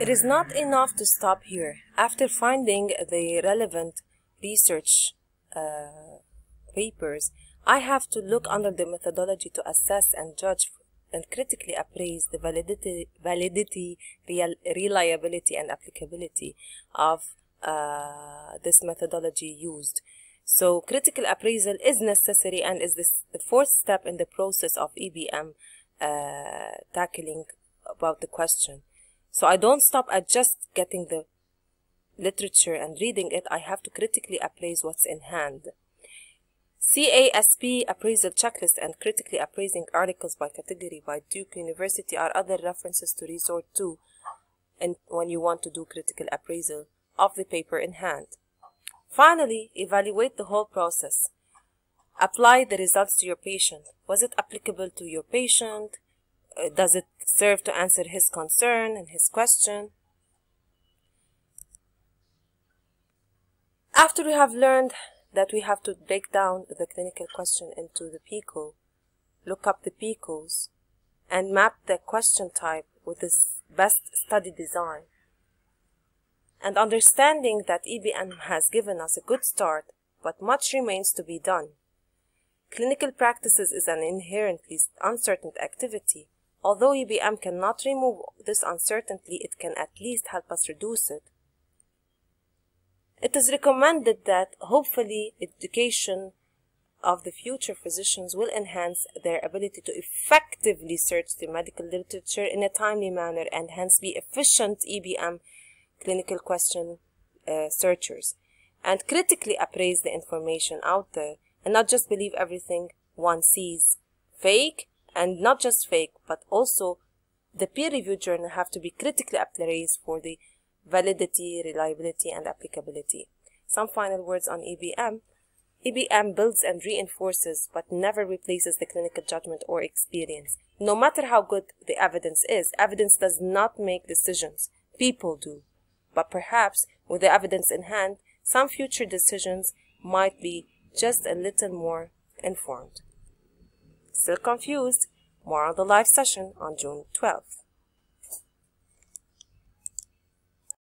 It is not enough to stop here. After finding the relevant research uh, papers, I have to look under the methodology to assess and judge and critically appraise the validity, validity real, reliability, and applicability of uh, this methodology used. So critical appraisal is necessary and is this, the fourth step in the process of EBM uh, tackling about the question. So I don't stop at just getting the literature and reading it. I have to critically appraise what's in hand. CASP appraisal checklist and critically appraising articles by category by Duke University are other references to resort to and when you want to do critical appraisal of the paper in hand. Finally, evaluate the whole process. Apply the results to your patient. Was it applicable to your patient? Does it serve to answer his concern and his question? After we have learned that we have to break down the clinical question into the PICO, look up the PICOs, and map the question type with this best study design, and understanding that EBM has given us a good start, but much remains to be done. Clinical practices is an inherently uncertain activity. Although EBM cannot remove this uncertainty, it can at least help us reduce it. It is recommended that hopefully education of the future physicians will enhance their ability to effectively search the medical literature in a timely manner and hence be efficient EBM clinical question uh, searchers and critically appraise the information out there and not just believe everything one sees fake and not just fake but also the peer-reviewed journal have to be critically appraised for the validity, reliability, and applicability. Some final words on EBM. EBM builds and reinforces but never replaces the clinical judgment or experience. No matter how good the evidence is, evidence does not make decisions. People do. But perhaps with the evidence in hand, some future decisions might be just a little more informed. Still confused? More on the live session on June 12th.